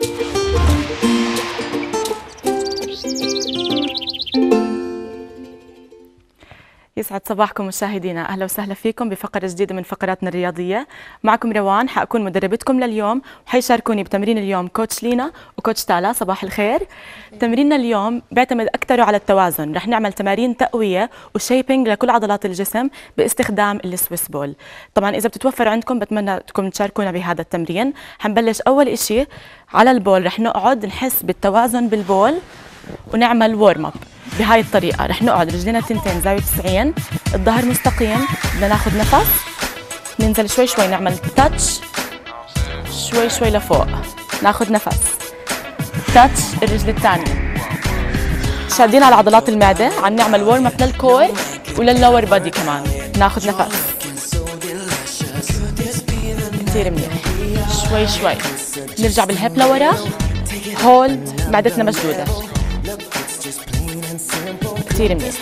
Thank you. يسعد صباحكم مشاهدينا. أهلا وسهلا فيكم بفقرة جديدة من فقراتنا الرياضية. معكم روان حأكون مدربتكم لليوم. وحيشاركوني بتمرين اليوم coach لينا و coach تالا. صباح الخير. تمريننا اليوم بيعتمد أكثر على التوازن. رح نعمل تمارين تقوية و shaping لكل عضلات الجسم باستخدام ال Swiss ball. طبعا إذا بتتوفر عندكم بتمنى انكم تشاركونا بهذا التمرين. حنبلش أول شيء على ال ball. رح نقعد نحس بالتوازن بال ball ونعمل warm up بهاي الطريقة. رح نقعد رجلينا التنتين زاوية 90 الظهر مستقيم. بدنا ناخذ نفس. ننزل شوي شوي نعمل touch شوي شوي لفوق. ناخذ نفس. touch الرجل الثانية شادين على عضلات المعدة. عم نعمل warm up لل core ولل lower body كمان. ناخذ نفس. كثير منيح. شوي شوي. نرجع بال hip لورا. hold معدتنا مشدودة. كثير منيح.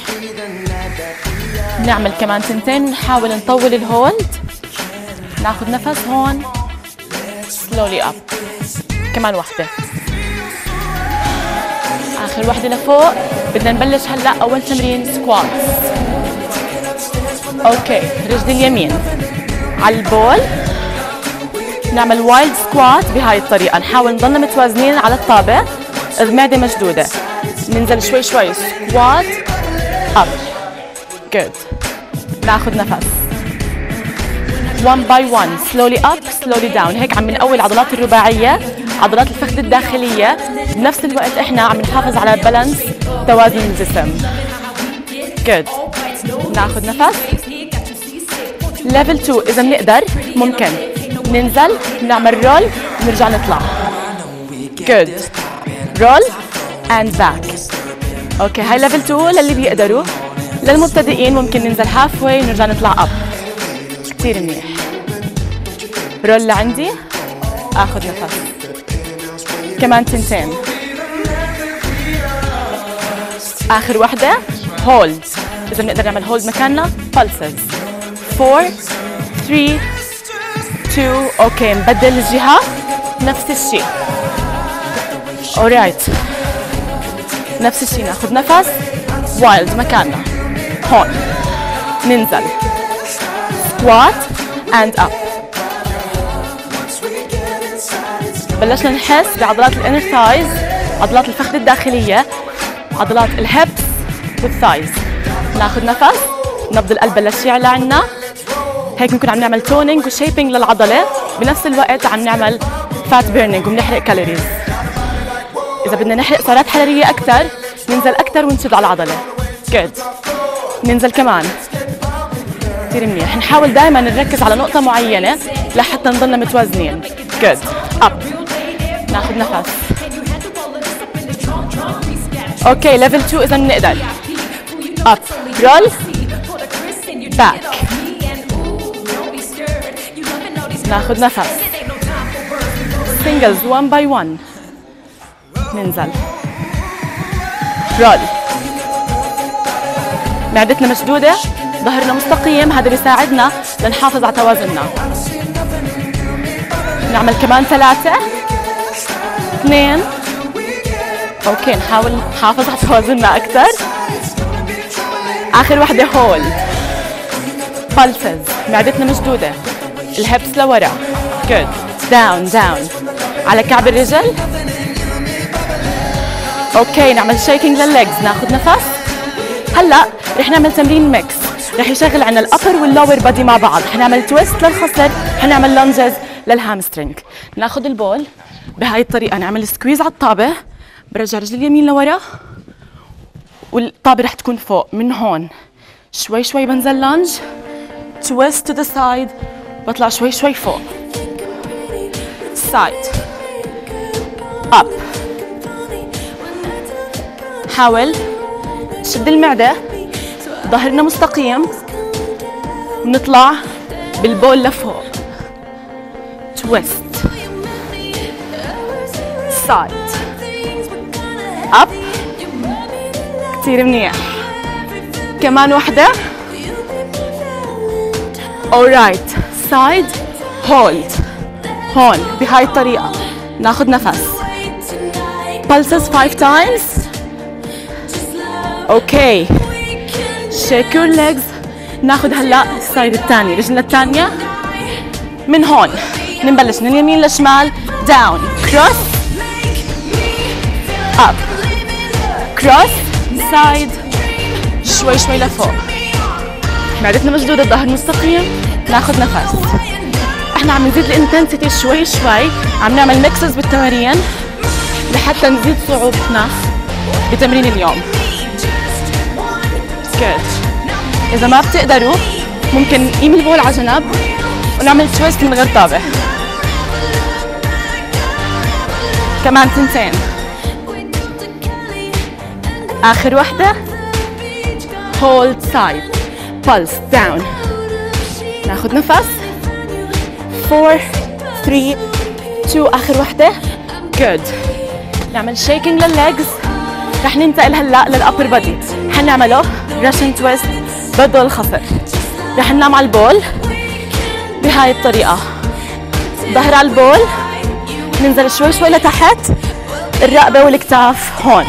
نعمل كمان تنتين ونحاول نطول ال hold. ناخذ نفس هون. slowly up كمان وحدة. آخر وحدة لفوق. بدنا نبلش هلأ أول تمرين squats okay رجل اليمين. على ال ball. نعمل wide squat بهاي الطريقة. نحاول نضلنا متوازنين على الطابة. المعدة مشدودة. ننزل شوي شوي. squat up good ناخذ نفس. 1 by 1 slowly up slowly down هيك عم نقوي العضلات الرباعية عضلات الفخذ الداخلية. بنفس الوقت إحنا عم نحافظ على ال balance توازن الجسم. good ناخذ نفس. level 2 إذا بنقدر ممكن. ننزل نعمل roll ونرجع نطلع. good roll and back okay هاي level 2 للي بيقدروا. للمبتدئين ممكن ننزل halfway ونرجع نطلع up كثير منيح. roll لعندي آخذ نفس. كمان تنتين. آخر وحدة hold إذا بنقدر نعمل hold مكاننا pulses. 4 3 2 okay نبدل الجهة. نفس الشيء. Alright نفس الشيء ناخذ نفس wide مكاننا. هون. ننزل. squat and up بلشنا نحس بعضلات ال inner thighs عضلات الفخذ الداخلية عضلات ال hips وال thighs ناخذ نفس نبض القلب بلش يعلى عنا. هيك بنكون عم نعمل toning و shaping للعضلة. بنفس الوقت عم نعمل fat burning وبنحرق calories إذا بدنا نحرق سعرات حرارية أكثر ننزل أكثر ونشد على العضلة. good ننزل كمان. كثير منيح. نحاول دائما نركز على نقطة معينة لحتى نضلنا متوازنين. good up ناخذ نفس. okay level 2 اذا بنقدر up roll back ناخذ نفس. singles 1 by 1 ننزل. roll معدتنا مشدودة. ظهرنا مستقيم. هذا بيساعدنا لنحافظ على توازننا. نعمل كمان ثلاثة. اثنين. okay نحاول نحافظ على توازننا أكثر. آخر وحدة hold. pulses معدتنا مشدودة. ال hips لورا. good down down على كعب الرجل. okay نعمل shaking لل legs ناخذ نفس. هلأ رح نعمل تمرين mix رح يشغل عنا ال upper وال lower body مع بعض. حنعمل twist للخصر حنعمل lunges لل hamstring ناخذ ال ball. بهاي الطريقة نعمل squeeze على الطابة. برجع رجلي اليمين لورا. والطابة رح تكون فوق من هون. شوي شوي بنزل lunge twist to the side بطلع شوي شوي فوق. side up حاول. شد المعدة. ظهرنا مستقيم. ونطلع بال ball لفوق. twist. side. up. كثير منيح. كمان وحدة. Alright. side hold هون. بهاي الطريقة. ناخذ نفس. Pulses five times. okay your legs. ناخذ هلا ال side الثاني. رجلنا الثانية. من هون. نبلش. من اليمين للشمال. Down. Cross. Up. Cross. Side. شوي شوي لفوق. معدتنا مشدودة الظهر مستقيم ناخذ نفس. إحنا عم نزيد ال intensity شوي شوي. عم نعمل mixes بالتمارين. لحتى نزيد صعوبتنا بتمرين اليوم. Good إذا ما بتقدروا ممكن نقيم ال ball على جنب ونعمل twist من غير طابة. كمان تنتين. آخر وحدة. Hold side pulse down. ناخذ نفس. 4 3 2 آخر وحدة. Good. نعمل shaking لل legs رح ننتقل هلأ لل upper body حنعمل Russian twist بدو الخصر رح ننام على ال ball بهاي الطريقة. ظهر على البول ننزل شوي شوي لتحت. الرقبة والكتاف هون.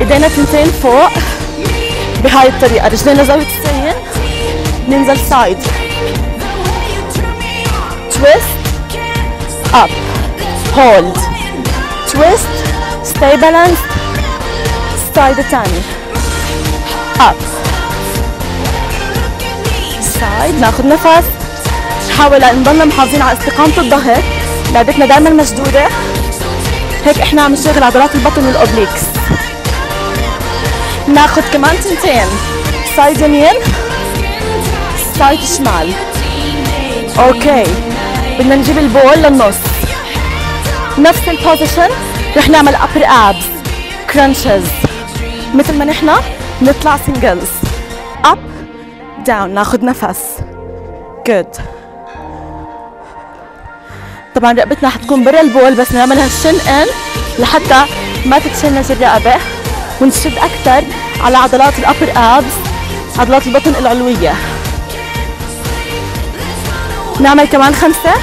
إيدينا تنتين فوق بهاي الطريقة. رجلينا زاوية 90 ننزل side. twist up hold twist stay balanced. ال side الثاني up side ناخذ نفس. نحاول نضلنا محافظين على استقامة الظهر. معدتنا دائما مشدودة. هيك إحنا عم نشتغل عضلات البطن وال obliques. ناخذ كمان تنتين. side يمين side شمال. Okay. بدنا نجيب ال ball للنص. نفس ال position رح نعمل upper abs crunches مثل ما نحن. نطلع singles up down ناخذ نفس. Good طبعا رقبتنا حتكون برا ال ball بس نعملها chin in لحتى ما تتشنج الرقبة. ونشد أكثر على عضلات ال upper abs عضلات البطن العلوية. نعمل كمان خمسة.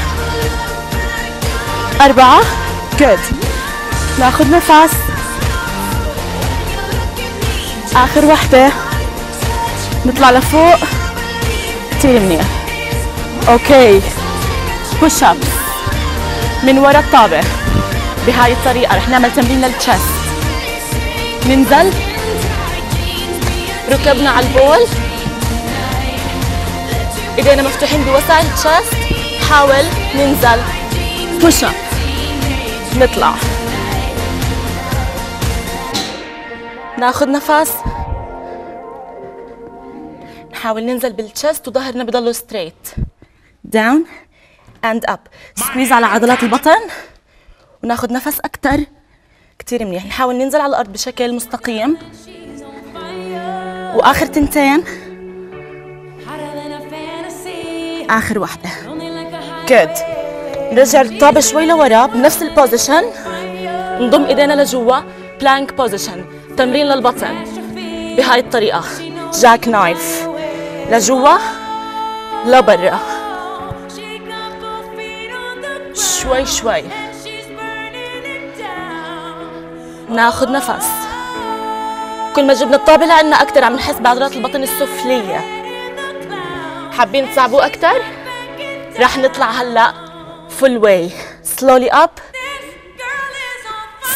أربعة. good ناخذ نفس. آخر وحدة. نطلع لفوق. كتير منيح. Okay. Push up من ورا الطابة بهاي الطريقة رح نعمل تمرين لل chest ننزل. ركبنا على ال ball. إيدينا مفتوحين بوسع ال chest حاول ننزل. Push up نطلع. ناخذ نفس. نحاول ننزل بال chest وظهرنا بضله straight down and up squeeze على عضلات البطن. وناخذ نفس أكثر كثير منيح. نحاول ننزل على الأرض بشكل مستقيم. وآخر تنتين. آخر وحده good نرجع الطابة شوي لورا بنفس ال position نضم إيدينا لجوا. Plank position تمرين للبطن. بهاي الطريقة. Jackknife لجوا. لبرا شوي شوي. ناخذ نفس. كل ما جبنا الطابة لعنا أكثر عم نحس بعضلات البطن السفلية. حابين تصعبوا أكثر؟ رح نطلع هلأ full way. Slowly up.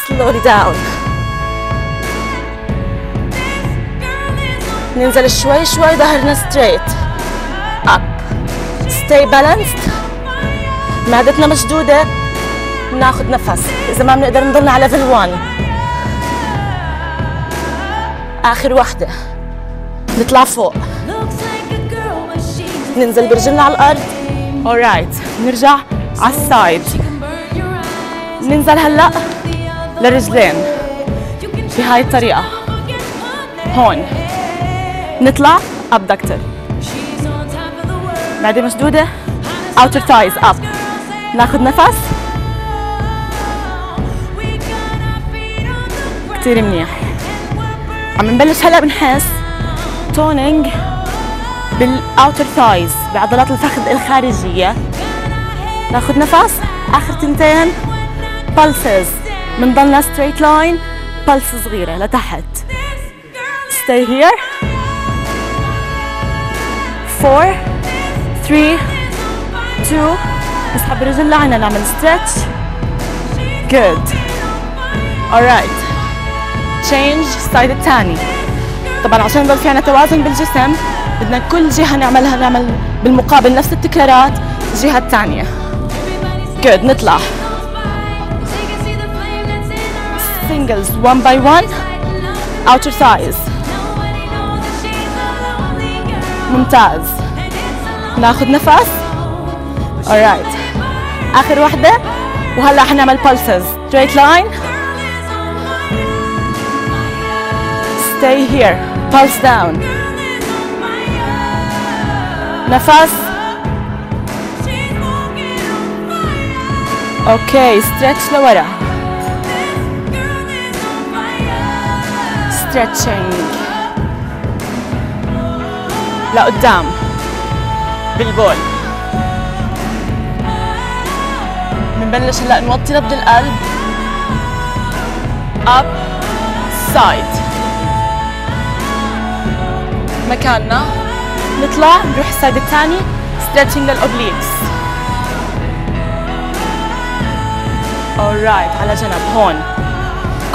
Slowly down. ننزل شوي شوي ظهرنا straight. Up. Stay balanced. معدتنا مشدودة. ناخذ نفس. إذا ما بنقدر نضلنا على level 1 آخر وحدة نطلع فوق. ننزل برجلنا على الأرض. Alright نرجع على السايد ننزل هلأ للرجلين. بهاي الطريقة. هون. نطلع abductor معدة مشدودة outer thighs up. ناخذ نفس. كتير منيح. عم نبلش هلا بنحس toning بال outer thighs بعضلات الفخذ الخارجية. ناخذ نفس. آخر تنتين. Pulses. بنضلنا straight line pulse صغيرة لتحت. Stay here. Four three two. نسحب الرجل لعنا نعمل stretch. Good. Alright change side الثاني طبعا عشان يضل في عنا توازن بالجسم بدنا كل جهة نعملها نعمل بالمقابل نفس التكرارات الجهة الثانية good. نطلع. Singles one by one. Outer thighs. ممتاز ناخذ نفس alright اخر وحدة وهلا حنعمل pulses straight line stay here pulse down نفس أوكي stretch لورا stretching لقدام. بال ball بنبلش هلا نوطي نبض القلب. Up. Side. مكاننا. نطلع نروح ال side الثاني. Stretching لل obliques alright على جنب هون.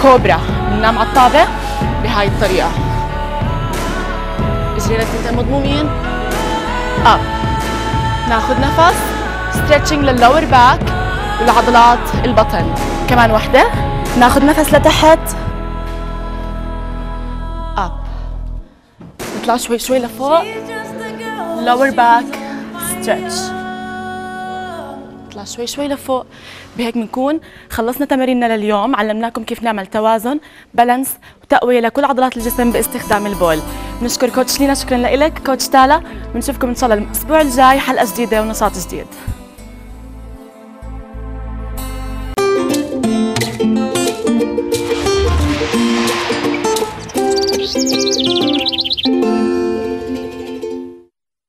Cobra بننام على الطابة. بهاي الطريقة. اجرينا التنتين مضمومين up ناخذ نفس stretching لل lower back ولعضلات البطن. كمان وحدة ناخذ نفس لتحت. up نطلع شوي شوي لفوق. lower back stretch. نطلع شوي شوي لفوق. بهيك بنكون خلصنا تماريننا لليوم علمناكم كيف نعمل توازن بالانس وتقوية لكل عضلات الجسم باستخدام البول. بنشكر كوتش لينا شكرا لك كوتش تالا. بنشوفكم إن شاء الله الأسبوع الجاي حلقة جديدة ونشاط جديد.